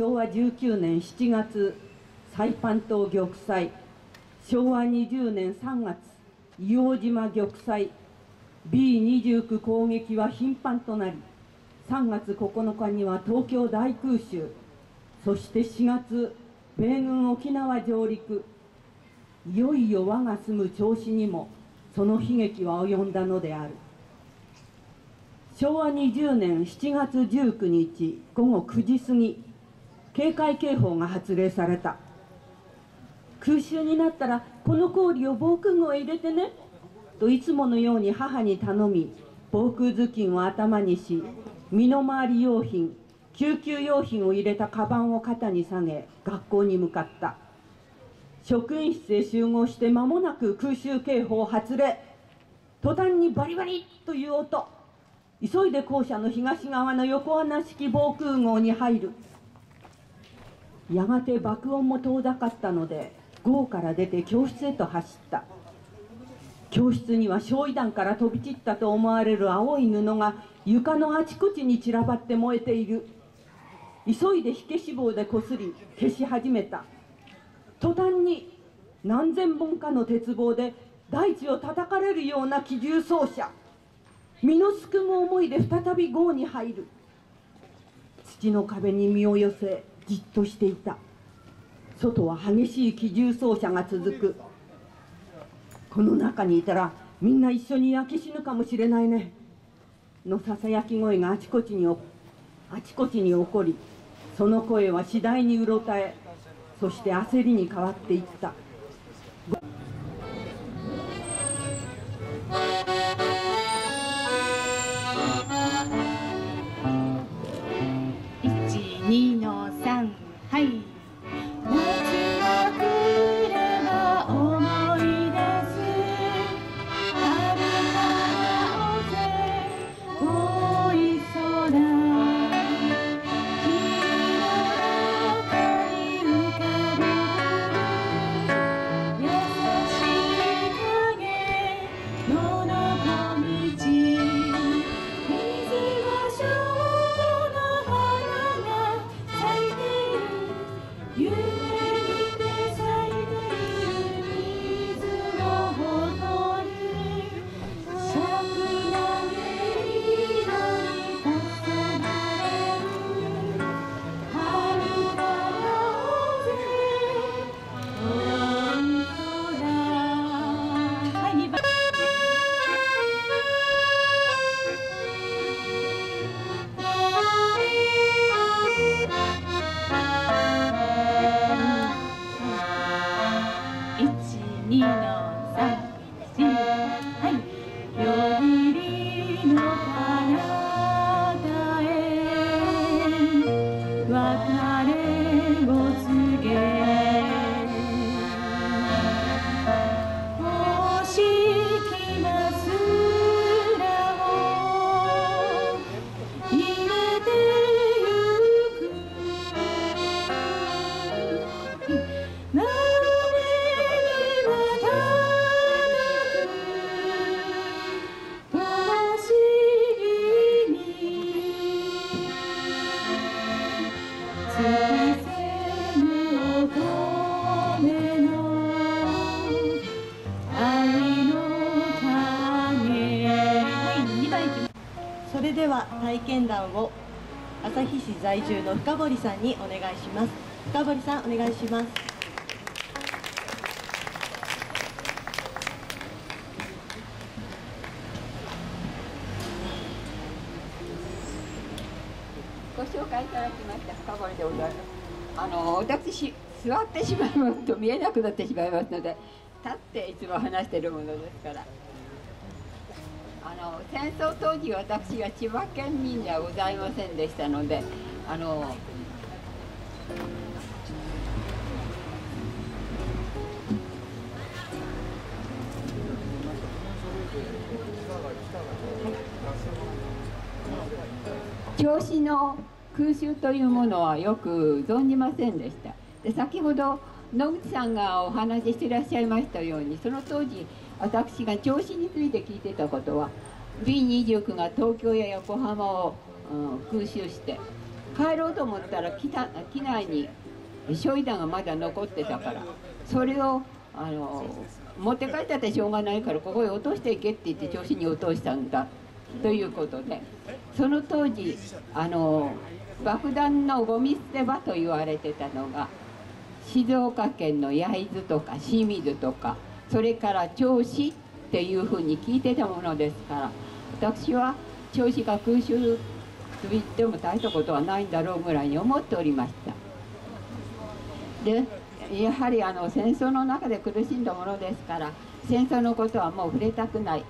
昭和19年7月サイパン島玉砕。昭和20年3月硫黄島玉砕。B29 攻撃は頻繁となり3月9日には東京大空襲。そして4月米軍沖縄上陸。いよいよ我が住む銚子にもその悲劇は及んだのである。昭和20年7月19日午後9時過ぎ警戒警報が発令された。空襲になったらこの氷を防空壕へ入れてね。といつものように母に頼み防空頭巾を頭にし身の回り用品救急用品を入れたカバンを肩に下げ学校に向かった。職員室へ集合して間もなく空襲警報発令。途端にバリバリという音。急いで校舎の東側の横穴式防空壕に入る。やがて爆音も遠ざかったので壕から出て教室へと走った。教室には焼夷弾から飛び散ったと思われる青い布が床のあちこちに散らばって燃えている。急いで火消し棒でこすり消し始めた。途端に何千本かの鉄棒で大地を叩かれるような機銃奏者。身のすくむ思いで再び壕に入る。土の壁に身を寄せじっとしていた。外は激しい機銃奏者が続く。この中にいたらみんな一緒に焼け死ぬかもしれないね。のささやき声があちこちにあちこちに起こりその声は次第にうろたえそして焦りに変わっていった。の三四はい。在住の深堀さんにお願いします。深堀さんお願いします。ご紹介いただきました深堀でございます。あの私座ってしまいますと見えなくなってしまいますので立っていつも話しているものですから。あの戦争当時私は千葉県民ではございませんでしたのであの調子の空襲というものはよく存じませんでした。で先ほど野口さんがお話ししていらっしゃいましたようにその当時私が調子について聞いてたことは B29 が東京や横浜を、うん空襲して帰ろうと思ったら機機内に焼夷弾がまだ残ってたから。それをあの持って帰ったってしょうがないからここへ落としていけって言って調子に落としたんだ。ということで。その当時あの爆弾のゴミ捨て場と言われてたのが静岡県の焼津とか清水とかそれから銚子っていうふうに聞いてたものですから私は銚子が空襲と言っても大したことはないんだろうぐらいに思っておりました。でやはりあの戦争の中で苦しんだものですから戦争のことはもう触れたくない。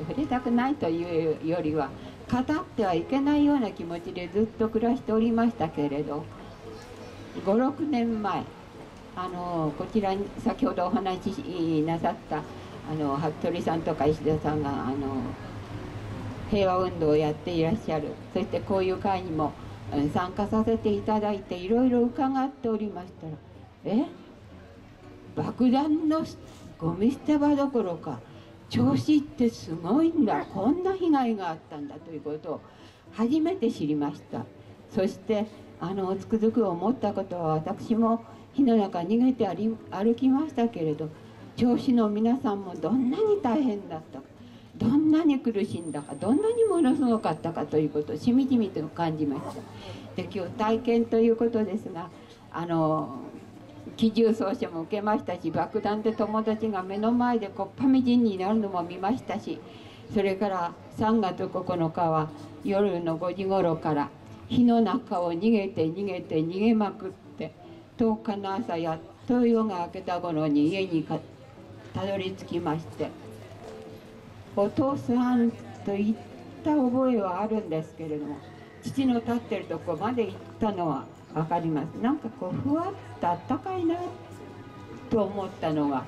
触れたくないというよりは語ってはいけないような気持ちでずっと暮らしておりましたけれど56年前あのこちらに先ほどお話しなさったあの服部さんとか石田さんがあの平和運動をやっていらっしゃる。そしてこういう会にも参加させていただいていろいろ伺っておりましたらえ？爆弾のゴミ捨て場どころか調子ってすごいんだ。こんな被害があったんだということを初めて知りました。そしてあのつくづく思ったことは私も火の中逃げて歩歩きましたけれど調子の皆さんもどんなに大変だったか。どんなに苦しんだかどんなにものすごかったかということをしみじみと感じました。で今日体験ということですがあの機銃掃射も受けましたし爆弾で友達が目の前でこっぱみじんになるのも見ましたしそれから3月9日は夜の5時頃から火の中を逃げて逃げて逃げまくって10日の朝やっと夜が明けた頃に家にたどり着きましてお父さんと言った覚えはあるんですけれども父の立ってるとこまで行ったのは分かります。なんかこうふわっとあったかいなと思ったのは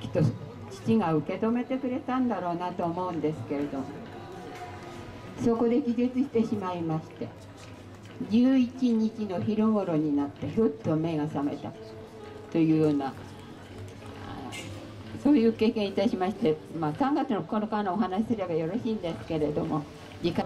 きっと父が受け止めてくれたんだろうなと思うんですけれどもそこで気絶してしまいまして11日の昼頃になってひょっと目が覚めたというようなそういう経験いたしまして、まあ、3月の9日のお話しすればよろしいんですけれども時間。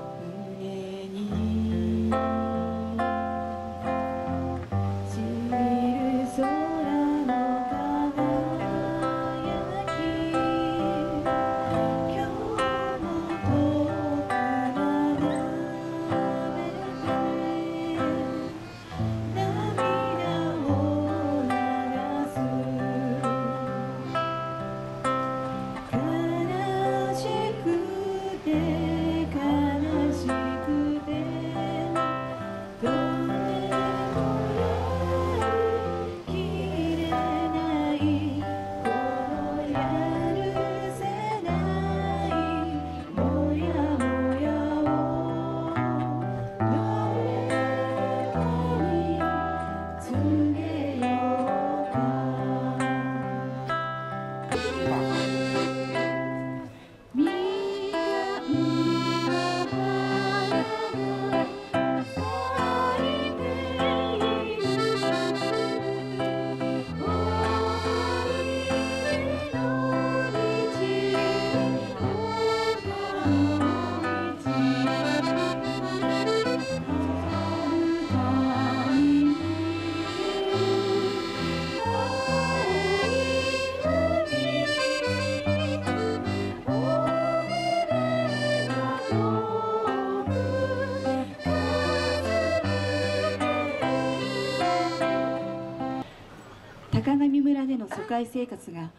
村での疎開生活が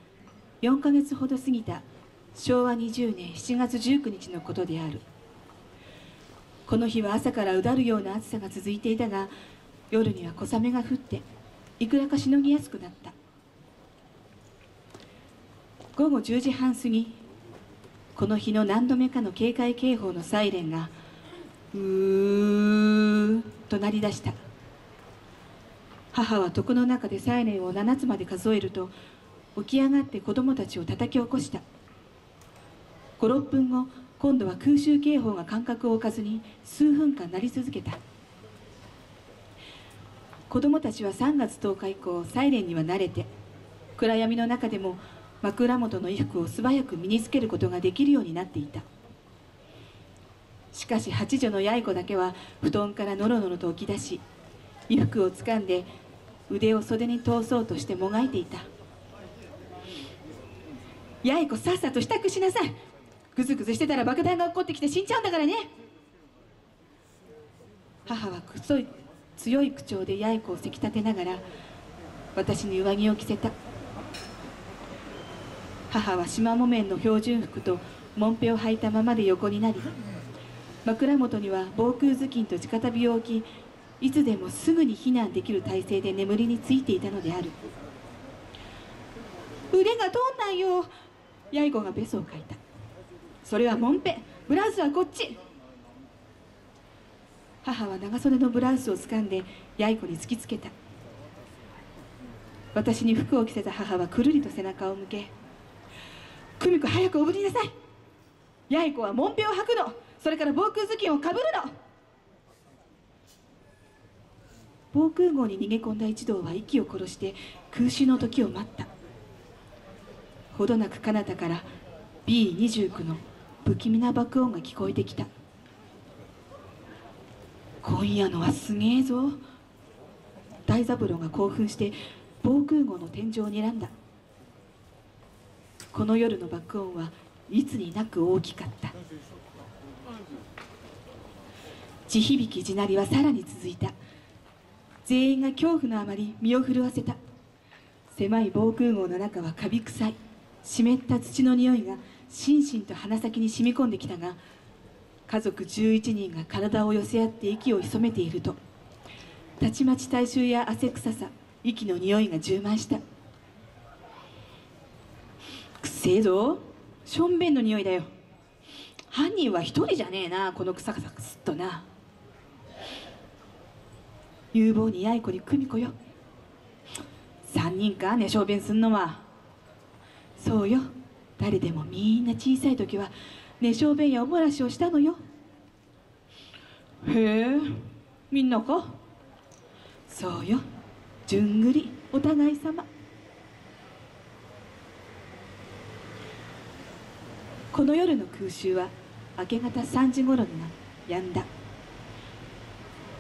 4ヶ月ほど過ぎた昭和20年7月19日のことである。この日は朝からうだるような暑さが続いていたが夜には小雨が降っていくらかしのぎやすくなった。午後10時半過ぎこの日の何度目かの警戒警報のサイレンがうーっと鳴り出した。母は床の中でサイレンを7つまで数えると起き上がって子供たちを叩き起こした。56分後今度は空襲警報が間隔を置かずに数分間鳴り続けた。子供たちは3月10日以降サイレンには慣れて暗闇の中でも枕元の衣服を素早く身につけることができるようになっていた。しかし八女の八重子だけは布団からのろのろと起き出し衣服をつかんで腕を袖に通そうとしてもがいていた。八重子さっさと支度しなさい。ぐずぐずしてたら爆弾が起こってきて死んじゃうんだからね。母はくそい強い口調で八重子をせき立てながら私に上着を着せた。母は縞木綿の標準服ともんぺを履いたままで横になり枕元には防空頭巾と地下旅を置きいつでもすぐに避難できる体勢で眠りについていたのである。腕が通んないよ。八重子がベソをかいた。それはもんぺ。ブラウスはこっち。母は長袖のブラウスを掴んで八重子に突きつけた。私に服を着せた母はくるりと背中を向け久美子早くおぶりなさい。八重子はもんぺを履くの。それから防空頭巾をかぶるの。防空壕に逃げ込んだ一同は息を殺して空襲の時を待った。ほどなく彼方から B29 の不気味な爆音が聞こえてきた。今夜のはすげえぞ。大三郎が興奮して防空壕の天井を睨んだ。この夜の爆音はいつになく大きかった。地響き地鳴りはさらに続いた。全員が恐怖のあまり身を震わせた。狭い防空壕の中はカビ臭い。湿った土の匂いがしんしんと鼻先に染み込んできたが家族11人が体を寄せ合って息を潜めていると。たちまち体臭や汗臭さ息の匂いが充満した。くせえぞ。しょんべんの匂いだよ。犯人は一人じゃねえなこの臭さすっとな。有望に八重子に久美子よ。三人かね小便すんのは。そうよ。誰でもみんな小さい時は寝小便やおもらしをしたのよ。へえみんなか？そうよ。じゅんぐりお互い様。この夜の空襲は明け方3時頃にな止んだ。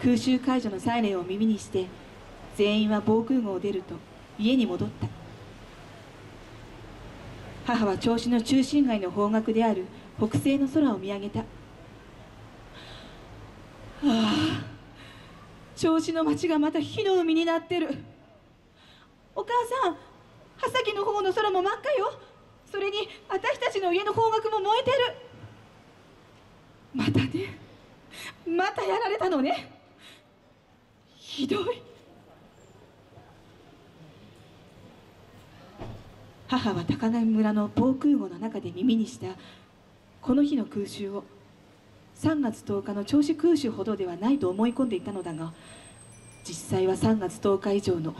空襲解除のサイレンを耳にして全員は防空壕を出ると家に戻った。母は銚子の中心街の方角である北西の空を見上げた。ああ銚子の町がまた火の海になってる。お母さん葉先の方の空も真っ赤よ。それに私たちの家の方角も燃えてる。またねまたやられたのね。ひどい。母は高波村の防空壕の中で耳にした。この日の空襲を。3月10日の銚子空襲ほどではないと思い込んでいたのだが。実際は3月10日以上の。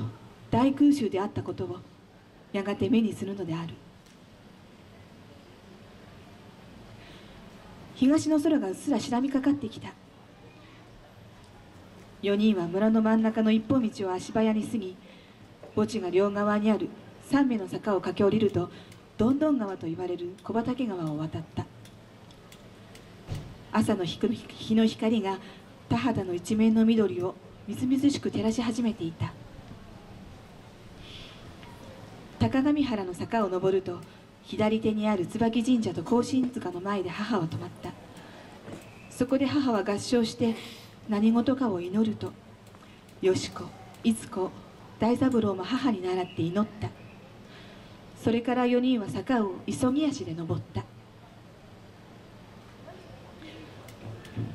大空襲であったことを。やがて目にするのである。東の空がうっすら白みかかってきた。4人は村の真ん中の一本道を足早に過ぎ墓地が両側にある三目の坂を駆け下りるとどんどん川と言われる小畑川を渡った。朝の日の光が田畑の一面の緑をみずみずしく照らし始めていた。高上原の坂を登ると左手にある椿神社と庚申塚の前で母は止まった。そこで母は合唱して何事かを祈るとよし子いつ子大三郎も母に倣って祈った。それから4人は坂を急ぎ足で登った。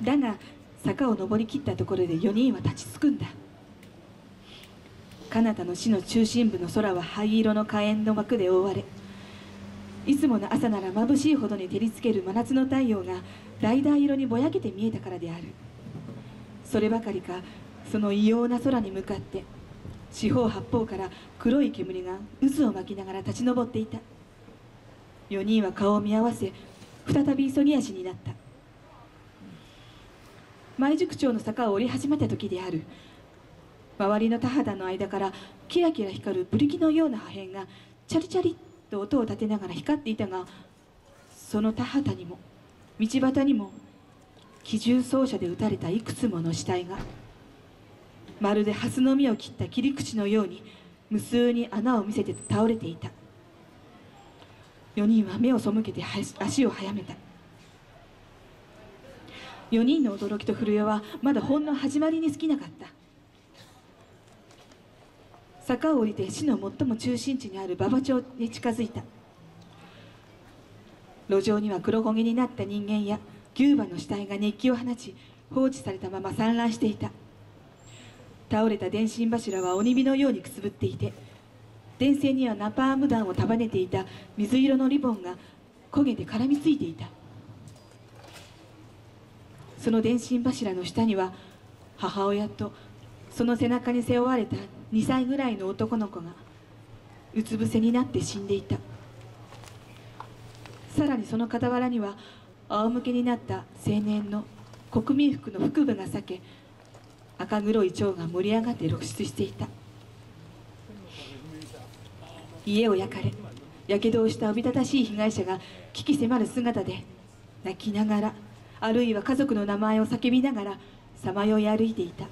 だが坂を登りきったところで4人は立ちすくんだ。彼方の市の中心部の空は灰色の火炎の幕で覆われいつもの朝なら眩しいほどに照りつける真夏の太陽が橙色にぼやけて見えたからである。そればかりかその異様な空に向かって四方八方から黒い煙が渦を巻きながら立ち上っていた。4人は顔を見合わせ再び急ぎ足になった。前宿町の坂を降り始めた時である。周りの田畑の間からキラキラ光るブリキのような破片がチャリチャリと音を立てながら光っていたがその田畑にも道端にも機銃掃射で撃たれたいくつもの死体がまるで蓮の実を切った切り口のように無数に穴を見せて倒れていた。4人は目を背けて足を速めた。4人の驚きと震えはまだほんの始まりに過ぎなかった。坂を降りて市の最も中心地にある馬場町に近づいた。路上には黒焦げになった人間や牛馬の死体が熱気を放ち放置されたまま散乱していた。倒れた電信柱は鬼火のようにくすぶっていて電線にはナパーム弾を束ねていた水色のリボンが焦げて絡みついていた。その電信柱の下には母親とその背中に背負われた2歳ぐらいの男の子がうつ伏せになって死んでいた。さらにその傍らには仰向けになった青年の国民服の腹部が裂け赤黒い蝶が盛り上がって露出していた。家を焼かれやけどをしたおびただしい被害者が危機迫る姿で泣きながらあるいは家族の名前を叫びながらさまよい歩いていた。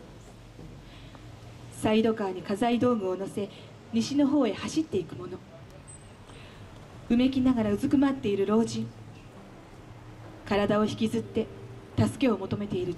サイドカーに家財道具を乗せ西の方へ走っていく者うめきながらうずくまっている老人。体を引きずって助けを求めている